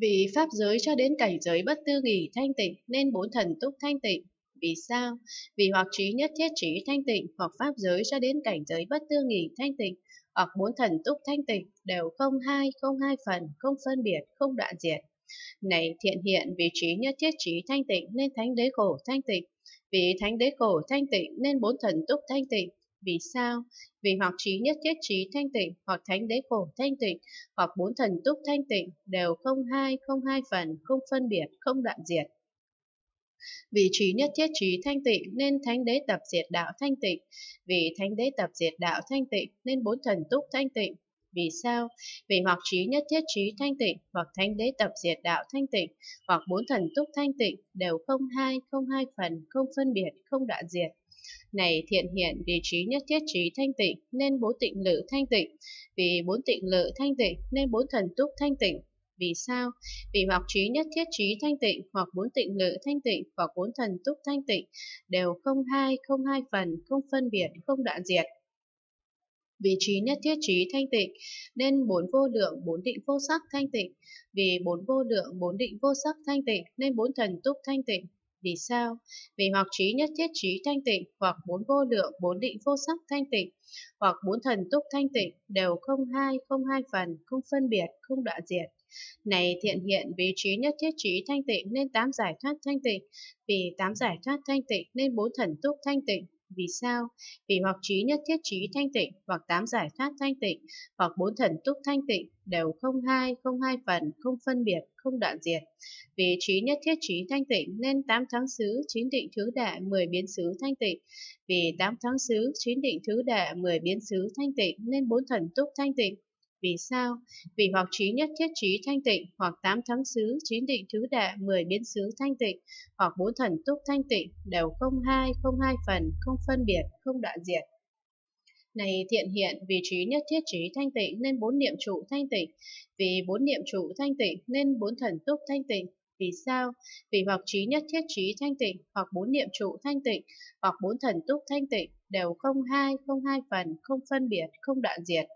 Vì pháp giới cho đến cảnh giới bất tư nghỉ thanh tịnh nên bốn thần túc thanh tịnh. Vì sao? Vì hoặc trí nhất thiết trí thanh tịnh hoặc pháp giới cho đến cảnh giới bất tư nghỉ thanh tịnh hoặc bốn thần túc thanh tịnh đều không hai, không hai phần, không phân biệt, không đoạn diệt. Này thiện hiện vì trí nhất thiết trí thanh tịnh nên thánh đế khổ thanh tịnh. Vì thánh đế khổ thanh tịnh nên bốn thần túc thanh tịnh. Vì sao? Vì hoặc trí nhất thiết trí thanh tịnh, hoặc thánh đế khổ thanh tịnh, hoặc bốn thần túc thanh tịnh đều không hai, không hai phần, không phân biệt, không đoạn diệt. Vì trí nhất thiết trí thanh tịnh nên thánh đế tập diệt đạo thanh tịnh. Vì thánh đế tập diệt đạo thanh tịnh nên bốn thần túc thanh tịnh. Vì sao? Vì hoặc trí nhất thiết trí thanh tịnh, hoặc thánh đế tập diệt đạo thanh tịnh, hoặc bốn thần túc thanh tịnh đều không hai, không hai phần, không phân biệt, không đoạn diệt. Này thiện hiện vì trí nhất thiết trí thanh tịnh nên bốn tịnh lự thanh tịnh, vì bốn tịnh lự thanh tịnh nên bốn thần túc thanh tịnh. Vì sao? Vì hoặc trí nhất thiết trí thanh tịnh, hoặc bốn tịnh lự thanh tịnh, hoặc bốn thần túc thanh tịnh. Đều không hai, không hai phần, không phân biệt, không đoạn diệt. Vì trí nhất thiết trí thanh tịnh nên bốn vô lượng bốn định vô sắc thanh tịnh. Vì bốn vô lượng bốn định vô sắc thanh tịnh nên bốn thần túc thanh tịnh vì sao? Vì hoặc trí nhất thiết trí thanh tịnh hoặc bốn vô lượng bốn định vô sắc thanh tịnh hoặc bốn thần túc thanh tịnh đều không hai không hai phần không phân biệt không đoạn diệt. Này thiện hiện vì trí nhất thiết trí thanh tịnh nên tám giải thoát thanh tịnh vì tám giải thoát thanh tịnh nên bốn thần túc thanh tịnh. Vì sao? Vì hoặc trí nhất thiết trí thanh tịnh, hoặc tám giải thoát thanh tịnh, hoặc bốn thần túc thanh tịnh, đều không hai, không hai phần, không phân biệt, không đoạn diệt. Vì trí nhất thiết trí thanh tịnh nên tám tháng xứ, chín định thứ đệ, mười biến xứ thanh tịnh. Vì tám tháng xứ, chín định thứ đệ, mười biến xứ thanh tịnh nên bốn thần túc thanh tịnh. Vì sao? Vì hoặc trí nhất thiết trí thanh tịnh, hoặc tám thắng xứ, chín định thứ đệ, mười biến xứ thanh tịnh, hoặc bốn thần túc thanh tịnh, đều không hai, không hai phần, không phân biệt, không đoạn diệt. Này thiện hiện, vì trí nhất thiết trí thanh tịnh nên bốn niệm trụ thanh tịnh, vì bốn niệm trụ thanh tịnh nên bốn thần túc thanh tịnh. Vì sao? Vì hoặc trí nhất thiết trí thanh tịnh, hoặc bốn niệm trụ thanh tịnh, hoặc bốn thần túc thanh tịnh, đều không hai, không hai phần, không phân biệt, không đoạn diệt.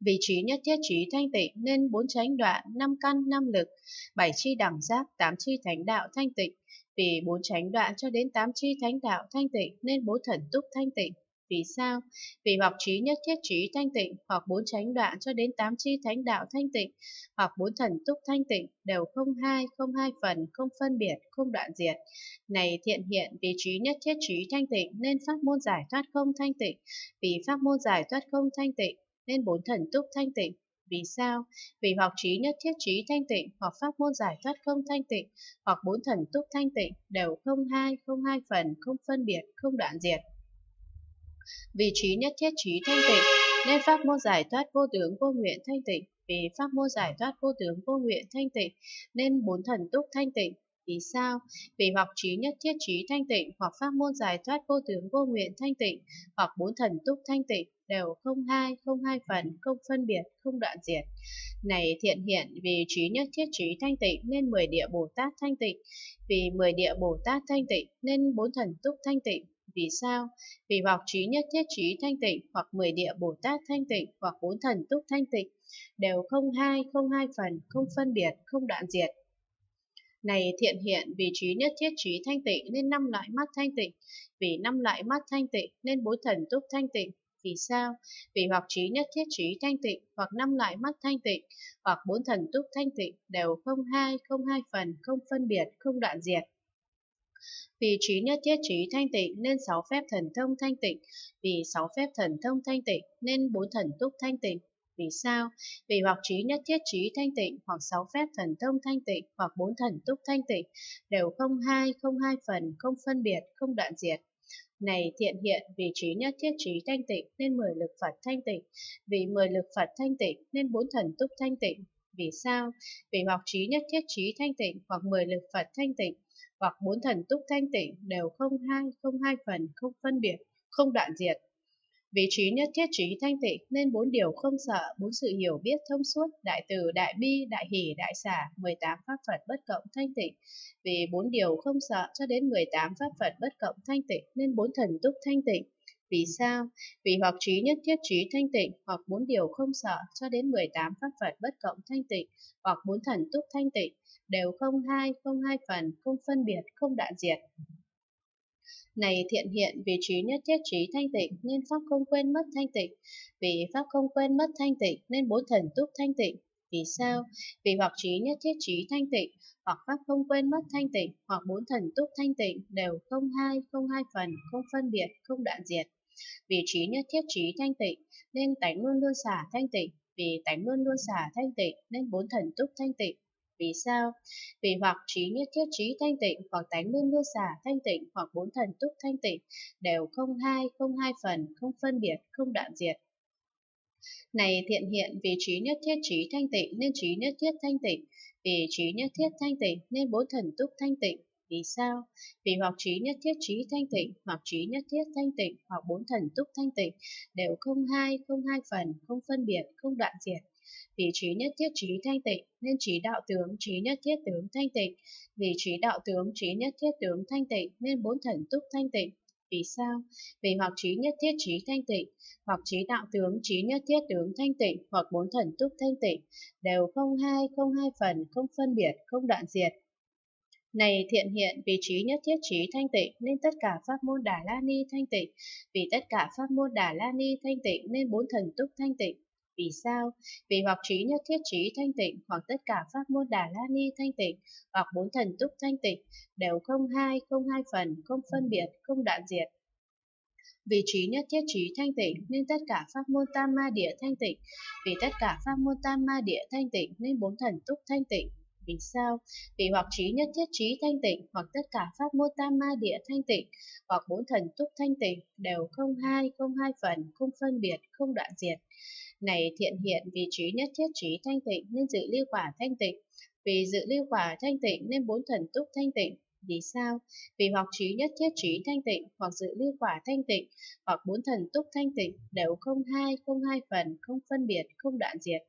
Vì trí nhất thiết trí thanh tịnh nên bốn chánh đoạn, năm căn, năm lực, bảy chi đẳng giác, tám chi thánh đạo thanh tịnh. Vì bốn chánh đoạn cho đến tám chi thánh đạo thanh tịnh nên bốn thần túc thanh tịnh. Vì sao? Vì hoặc trí nhất thiết trí thanh tịnh, hoặc bốn chánh đoạn cho đến tám chi thánh đạo thanh tịnh, hoặc bốn thần túc thanh tịnh đều không hai, không hai phần, không phân biệt, không đoạn diệt. Này thiện hiện vì trí nhất thiết trí thanh tịnh nên pháp môn giải thoát không thanh tịnh, vì pháp môn giải thoát không thanh tịnh nên bốn thần túc thanh tịnh. Vì sao? Vì hoặc trí nhất thiết trí thanh tịnh, hoặc pháp môn giải thoát không thanh tịnh, hoặc bốn thần túc thanh tịnh đều không hai, không hai phần, không phân biệt, không đoạn diệt. Vì trí nhất thiết trí thanh tịnh, nên pháp môn giải thoát vô tướng vô nguyện thanh tịnh. Vì pháp môn giải thoát vô tướng vô nguyện thanh tịnh, nên bốn thần túc thanh tịnh. Vì sao? Vì hoặc trí nhất thiết trí thanh tịnh, hoặc pháp môn giải thoát vô tướng vô nguyện thanh tịnh, hoặc bốn thần túc thanh tịnh đều không hai, không hai phần, không phân biệt, không đoạn diệt. Này thiện hiện vì trí nhất thiết trí thanh tịnh nên mười địa Bồ Tát thanh tịnh, vì mười địa Bồ Tát thanh tịnh nên bốn thần túc thanh tịnh. Vì sao? Vì hoặc trí nhất thiết trí thanh tịnh, hoặc mười địa Bồ Tát thanh tịnh, hoặc bốn thần túc thanh tịnh, đều không hai, không hai phần, không phân biệt, không đoạn diệt. Này thiện hiện vì trí nhất thiết trí thanh tịnh nên năm loại mắt thanh tịnh, vì năm loại mắt thanh tịnh nên bốn thần túc thanh tịnh, vì sao? Vì hoặc trí nhất thiết trí thanh tịnh, hoặc năm loại mắt thanh tịnh, hoặc bốn thần túc thanh tịnh đều không hai, không hai phần, không phân biệt, không đoạn diệt. Vì trí nhất thiết trí thanh tịnh nên sáu phép thần thông thanh tịnh, vì sáu phép thần thông thanh tịnh nên bốn thần túc thanh tịnh. Vì sao? Vì hoặc trí nhất thiết trí thanh tịnh, hoặc sáu phép thần thông thanh tịnh, hoặc bốn thần túc thanh tịnh, đều không hai, không hai phần, không phân biệt, không đoạn diệt. Này thiện hiện vì trí nhất thiết trí thanh tịnh nên mười lực Phật thanh tịnh, vì mười lực Phật thanh tịnh nên bốn thần túc thanh tịnh. Vì sao? Vì hoặc trí nhất thiết trí thanh tịnh hoặc mười lực Phật thanh tịnh hoặc bốn thần túc thanh tịnh đều không hai, không hai phần, không phân biệt, không đoạn diệt. Vì trí nhất thiết trí thanh tịnh nên bốn điều không sợ, bốn sự hiểu biết thông suốt, đại từ, đại bi, đại hỷ, đại xả, 18 pháp Phật bất cộng thanh tịnh. Vì bốn điều không sợ cho đến 18 pháp Phật bất cộng thanh tịnh nên bốn thần túc thanh tịnh. Vì sao? Vì hoặc trí nhất thiết trí thanh tịnh, hoặc bốn điều không sợ cho đến 18 pháp Phật bất cộng thanh tịnh, hoặc bốn thần túc thanh tịnh, đều không hai, không hai phần, không phân biệt, không đoạn diệt. Này thiện hiện vì trí nhất thiết trí thanh tịnh nên pháp không quên mất thanh tịnh, vì pháp không quên mất thanh tịnh nên bốn thần túc thanh tịnh. Vì sao? Vì hoặc trí nhất thiết trí thanh tịnh, hoặc pháp không quên mất thanh tịnh, hoặc bốn thần túc thanh tịnh đều không hai, không hai phần, không phân biệt, không đoạn diệt. Vì trí nhất thiết trí thanh tịnh nên tánh luôn luôn xả thanh tịnh, vì tánh luôn luôn xả thanh tịnh nên bốn thần túc thanh tịnh. Vì sao? Vì hoặc trí nhất thiết trí thanh tịnh, hoặc tánh luôn luôn xả thanh tịnh, hoặc bốn thần túc thanh tịnh, đều không hai, không hai phần, không phân biệt, không đoạn diệt. Này thiện hiện vì trí nhất thiết trí thanh tịnh nên trí nhất thiết thanh tịnh, vì trí nhất thiết thanh tịnh nên bốn thần túc thanh tịnh. Vì sao? Vì hoặc trí nhất thiết trí thanh tịnh, hoặc trí nhất thiết thanh tịnh, hoặc bốn thần túc thanh tịnh, đều không hai, không hai phần, không phân biệt, không đoạn diệt. Vì trí nhất thiết trí thanh tịnh, nên trí đạo tướng trí nhất thiết tướng thanh tịnh. Vì trí đạo tướng trí nhất thiết tướng thanh tịnh, nên bốn thần túc thanh tịnh. Vì sao? Vì hoặc trí nhất thiết trí thanh tịnh, hoặc trí đạo tướng trí nhất thiết tướng thanh tịnh, hoặc bốn thần túc thanh tịnh, đều không hai, không hai phần, không phân biệt, không đoạn diệt. Này thiện hiện vì trí nhất thiết trí thanh tịnh nên tất cả pháp môn Đà La Ni thanh tịnh, vì tất cả pháp môn Đà La Ni thanh tịnh nên bốn thần túc thanh tịnh. Vì sao? Vì hoặc trí nhất thiết trí thanh tịnh, hoặc tất cả pháp môn Đà La Ni thanh tịnh, hoặc bốn thần túc thanh tịnh, đều không hai, không hai phần, không phân biệt, không đoạn diệt. Vì trí nhất thiết trí thanh tịnh nên tất cả pháp môn tam ma địa thanh tịnh, vì tất cả pháp môn tam ma địa thanh tịnh nên bốn thần túc thanh tịnh. Vì sao? Vì hoặc trí nhất thiết trí thanh tịnh, hoặc tất cả pháp mô tam ma địa thanh tịnh, hoặc bốn thần túc thanh tịnh đều không hai, không hai phần, không phân biệt, không đoạn diệt. Này thiện hiện vì trí nhất thiết trí thanh tịnh nên dự lưu quả thanh tịnh, vì dự lưu quả thanh tịnh nên bốn thần túc thanh tịnh. Vì sao? Vì hoặc trí nhất thiết trí thanh tịnh, hoặc dự lưu quả thanh tịnh, hoặc bốn thần túc thanh tịnh đều không hai, không hai phần, không phân biệt, không đoạn diệt.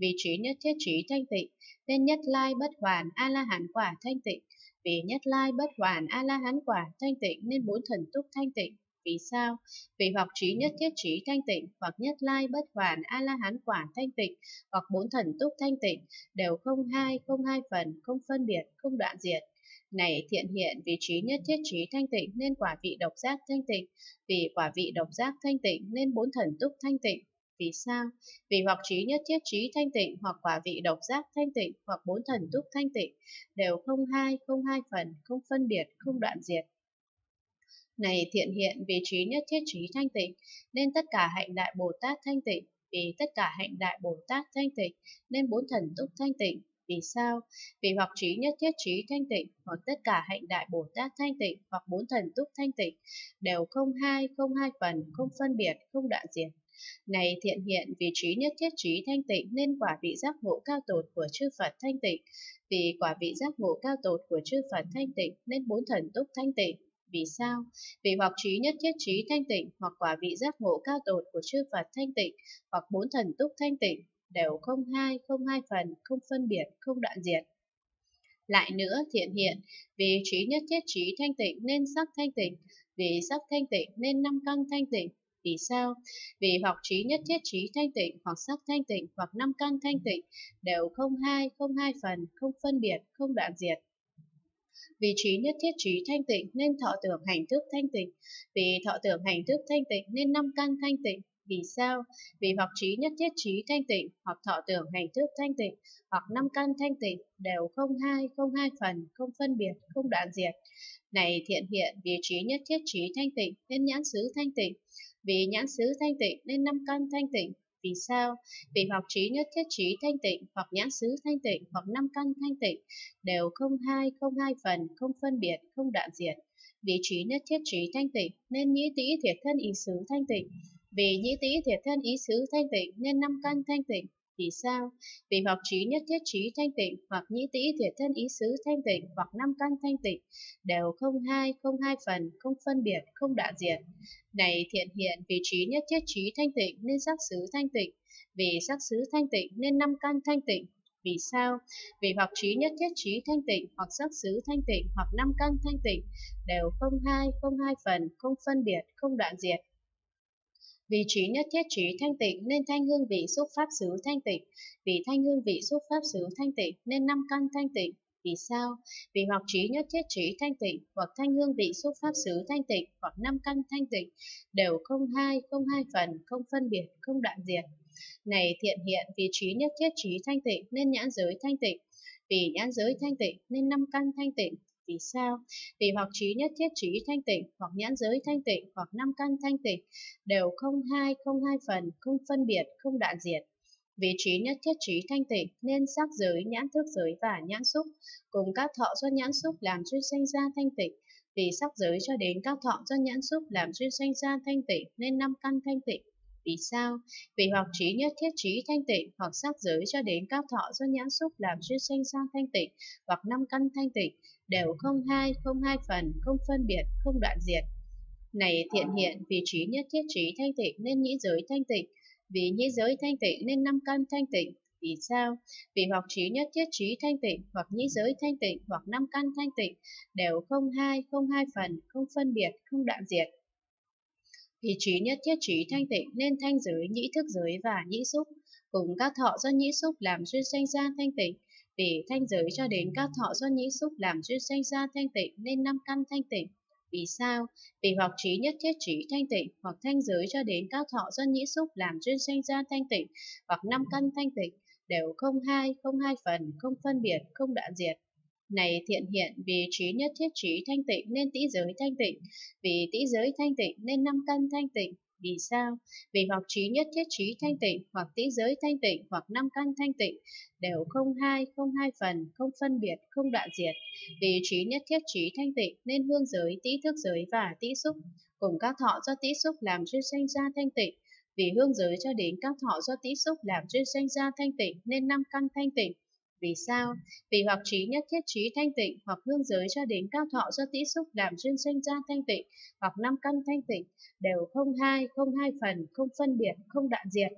Vì trí nhất thiết trí thanh tịnh, nên nhất lai bất hoàn A-la-hán quả thanh tịnh. Vì nhất lai bất hoàn A-la-hán quả thanh tịnh nên bốn thần túc thanh tịnh. Vì sao? Vì hoặc trí nhất thiết trí thanh tịnh, hoặc nhất lai bất hoàn A-la-hán quả thanh tịnh, hoặc bốn thần túc thanh tịnh, đều không hai, không hai phần, không phân biệt, không đoạn diệt. Này thiện hiện vì trí nhất thiết trí thanh tịnh nên quả vị độc giác thanh tịnh, vì quả vị độc giác thanh tịnh nên bốn thần túc thanh tịnh. Vì sao? Vì hoặc trí nhất thiết trí thanh tịnh, hoặc quả vị độc giác thanh tịnh, hoặc bốn thần túc thanh tịnh, đều không hai, không hai phần, không phân biệt, không đoạn diệt. Này thiện hiện vì trí nhất thiết trí thanh tịnh, nên tất cả hạnh đại Bồ Tát thanh tịnh, vì tất cả hạnh đại Bồ Tát thanh tịnh, nên bốn thần túc thanh tịnh. Vì sao? Vì hoặc trí nhất thiết trí thanh tịnh, hoặc tất cả hạnh đại Bồ Tát thanh tịnh, hoặc bốn thần túc thanh tịnh, đều không hai, không hai phần, không phân biệt, không đoạn diệt. Này thiện hiện vì trí nhất thiết trí thanh tịnh nên quả vị giác ngộ cao tột của chư Phật thanh tịnh. Vì quả vị giác ngộ cao tột của chư Phật thanh tịnh nên bốn thần túc thanh tịnh. Vì sao? Vì hoặc trí nhất thiết trí thanh tịnh, hoặc quả vị giác ngộ cao tột của chư Phật thanh tịnh, hoặc bốn thần túc thanh tịnh, đều không hai, không hai phần, không phân biệt, không đoạn diệt. Lại nữa, thiện hiện, vì trí nhất thiết trí thanh tịnh nên sắc thanh tịnh, vì sắc thanh tịnh nên năm căn thanh tịnh. Vì sao? Vì hoặc trí nhất thiết trí thanh tịnh, hoặc sắc thanh tịnh, hoặc năm căn thanh tịnh, đều không hai, không hai phần, không phân biệt, không đoạn diệt. Vì trí nhất thiết trí thanh tịnh nên thọ tưởng hành thức thanh tịnh, vì thọ tưởng hành thức thanh tịnh nên năm căn thanh tịnh. Vì sao? Vì hoặc trí nhất thiết trí thanh tịnh, hoặc thọ tưởng hành thức thanh tịnh, hoặc năm căn thanh tịnh, đều không hai, không hai phần, không phân biệt, không đoạn diệt. Này thiện hiện vì trí nhất thiết trí thanh tịnh nên nhãn xứ thanh tịnh, vì nhãn xứ thanh tịnh nên năm căn thanh tịnh. Vì sao? Vì hoặc trí nhất thiết trí thanh tịnh, hoặc nhãn xứ thanh tịnh, hoặc năm căn thanh tịnh, đều không hai, không hai phần, không phân biệt, không đoạn diệt. Vì trí nhất thiết trí thanh tịnh nên nhĩ tĩ thiệt thân ý xứ thanh tịnh, vì nhĩ tĩ thiệt thân ý xứ thanh tịnh nên năm căn thanh tịnh. Vì sao? Vì hoặc trí nhất thiết trí thanh tịnh, hoặc nhĩ tĩ thiệt thân ý xứ thanh tịnh, hoặc năm căn thanh tịnh, đều không hai, không hai phần, không phân biệt, không đoạn diệt. Này thiện hiện vì trí nhất thiết trí thanh tịnh nên sắc xứ thanh tịnh, vì sắc xứ thanh tịnh nên năm căn thanh tịnh. Vì sao? Vì hoặc trí nhất thiết trí thanh tịnh, hoặc sắc xứ thanh tịnh, hoặc năm căn thanh tịnh, đều không hai, không hai phần, không phân biệt, không đoạn diệt. Vì trí nhất thiết trí thanh tịnh nên thanh hương vị xúc pháp xứ thanh tịnh. Vì thanh hương vị xúc pháp xứ thanh tịnh nên năm căn thanh tịnh. Vì sao? Vì hoặc trí nhất thiết trí thanh tịnh, hoặc thanh hương vị xúc pháp xứ thanh tịnh, hoặc năm căn thanh tịnh, đều không hai, không hai phần, không phân biệt, không đoạn diệt. Này thiện hiện vì trí nhất thiết trí thanh tịnh nên nhãn giới thanh tịnh, vì nhãn giới thanh tịnh nên năm căn thanh tịnh. Vì sao? Vì hoặc trí nhất thiết trí thanh tịnh, hoặc nhãn giới thanh tịnh, hoặc năm căn thanh tịnh, đều không hai, không hai phần, không phân biệt, không đoạn diệt. Vì trí nhất thiết trí thanh tịnh nên sắc giới, nhãn thức giới và nhãn xúc cùng các thọ do nhãn xúc làm duyên sanh ra thanh tịnh. Vì sắc giới cho đến các thọ do nhãn xúc làm duyên sanh ra thanh tịnh nên năm căn thanh tịnh. Vì sao? Vì hoặc trí nhất thiết trí thanh tịnh, hoặc sắc giới cho đến các thọ do nhãn xúc làm duyên sanh sang thanh tịnh, hoặc năm căn thanh tịnh, đều không hai, không hai phần, không phân biệt, không đoạn diệt. Này thiện hiện, vì trí nhất thiết trí thanh tịnh nên nhĩ giới thanh tịnh, vì nhĩ giới thanh tịnh nên năm căn thanh tịnh. Vì sao? Vì hoặc trí nhất thiết trí thanh tịnh, hoặc nhĩ giới thanh tịnh, hoặc năm căn thanh tịnh, đều không hai, không hai phần, không phân biệt, không đoạn diệt. Ý trí nhất thiết trí thanh tịnh nên thanh giới, nhĩ thức giới và nhĩ xúc, cùng các thọ do nhĩ xúc làm duyên sanh ra thanh tịnh, vì thanh giới cho đến các thọ do nhĩ xúc làm duyên sanh ra thanh tịnh nên năm căn thanh tịnh. Vì sao? Vì hoặc trí nhất thiết trí thanh tịnh, hoặc thanh giới cho đến các thọ do nhĩ xúc làm duyên sanh ra thanh tịnh, hoặc năm căn thanh tịnh, đều không hai, không hai phần, không phân biệt, không đoạn diệt. Này thiện hiện vì trí nhất thiết trí thanh tịnh nên tĩ giới thanh tịnh, vì tĩ giới thanh tịnh nên năm căn thanh tịnh, vì sao? Vì hoặc trí nhất thiết trí thanh tịnh, hoặc tĩ giới thanh tịnh, hoặc năm căn thanh tịnh, đều không hai, không hai phần, không phân biệt, không đoạn diệt. Vì trí nhất thiết trí thanh tịnh, nên hương giới, tĩ thức giới và tĩ xúc, cùng các thọ do tĩ xúc làm duyên sanh ra thanh tịnh. Vì hương giới cho đến các thọ do tĩ xúc làm duyên sanh ra thanh tịnh, nên năm căn thanh tịnh. Vì sao? Vì hoặc trí nhất thiết trí thanh tịnh, hoặc hương giới cho đến cao thọ do tĩ xúc làm duyên sinh ra thanh tịnh, hoặc năm căn thanh tịnh, đều không hai, không hai phần, không phân biệt, không đoạn diệt.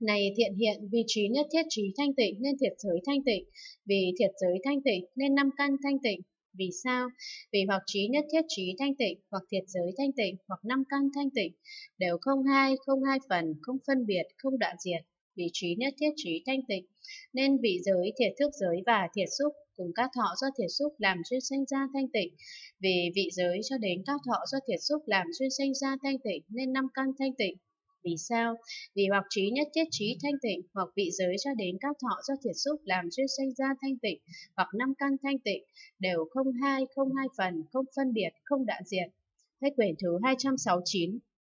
Này thiện hiện vì trí nhất thiết trí thanh tịnh nên thiệt giới thanh tịnh, vì thiệt giới thanh tịnh nên năm căn thanh tịnh. Vì sao? Vì hoặc trí nhất thiết trí thanh tịnh, hoặc thiệt giới thanh tịnh, hoặc năm căn thanh tịnh, đều không hai, không hai phần, không phân biệt, không đoạn diệt. Vì trí nhất thiết trí thanh tịnh, nên vị giới, thiệt thức giới và thiệt xúc cùng các thọ do thiệt xúc làm duyên sinh ra thanh tịnh. Vì vị giới cho đến các thọ do thiệt xúc làm duyên sinh ra thanh tịnh nên năm căn thanh tịnh. Vì sao? Vì hoặc trí nhất thiết trí thanh tịnh, hoặc vị giới cho đến các thọ do thiệt xúc làm duyên sinh ra thanh tịnh, hoặc năm căn thanh tịnh, đều không hai, không hai phần, không phân biệt, không đạn diệt. Hết quyển thứ 269